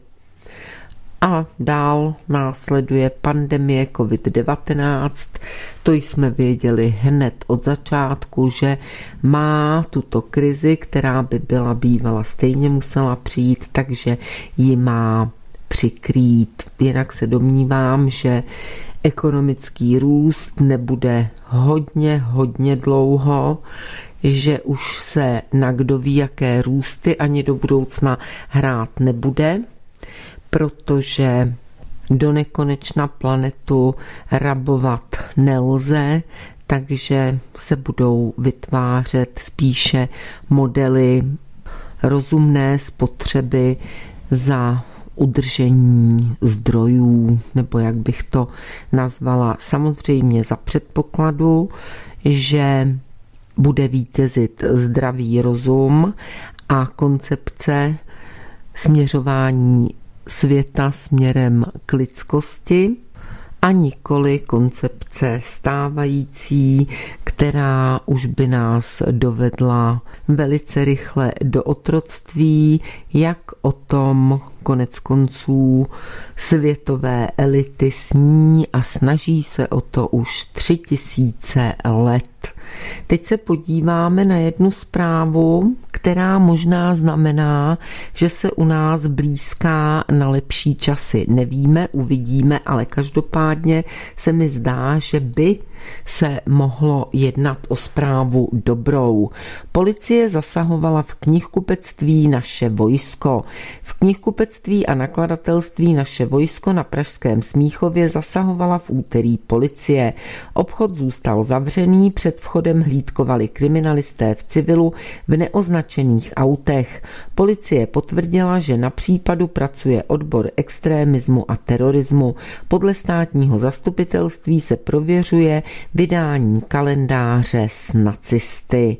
A dál následuje pandemie COVID-19. To jsme věděli hned od začátku, že má tuto krizi, která by byla bývala stejně musela přijít, takže ji má přikrýt. Jinak se domnívám, že ekonomický růst nebude hodně, hodně dlouho, že už se na kdo ví, jaké růsty ani do budoucna hrát nebude protože do nekonečna planetu rabovat nelze, takže se budou vytvářet spíše modely rozumné spotřeby za udržení zdrojů, nebo jak bych to nazvala, samozřejmě za předpokladu, že bude vítězit zdravý rozum a koncepce směřování světa směrem k lidskosti a nikoli koncepce stávající, která už by nás dovedla velice rychle do otroctví, jak o tom konec konců světové elity sní a snaží se o to už tři tisíce let. Teď se podíváme na jednu zprávu, která možná znamená, že se u nás blízká na lepší časy. Nevíme, uvidíme, ale každopádně se mi zdá, že by se mohlo jednat o zprávu dobrou. Policie zasahovala v knihkupectví naše vojsko. V knihkupectví a nakladatelství naše vojsko na Pražském Smíchově zasahovala v úterý policie. Obchod zůstal zavřený, před vchodem hlídkovali kriminalisté v civilu v neoznačených autech. Policie potvrdila, že na případu pracuje odbor extrémismu a terorismu. Podle státního zastupitelství se prověřuje, vydání kalendáře s nacisty.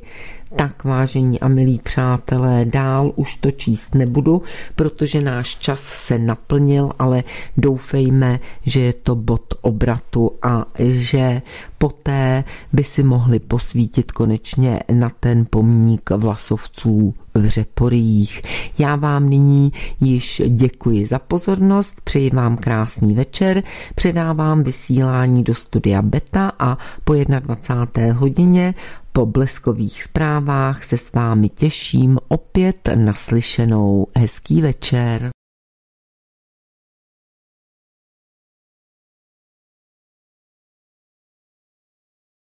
Tak, vážení a milí přátelé, dál už to číst nebudu, protože náš čas se naplnil, ale doufejme, že je to bod obratu a že poté by si mohli posvítit konečně na ten pomník vlasovců v Řeporích. Já vám nyní již děkuji za pozornost, přeji vám krásný večer, předávám vysílání do studia Beta a po 21. hodině po bleskových zprávách se s vámi těším opět naslyšenou. Hezký večer.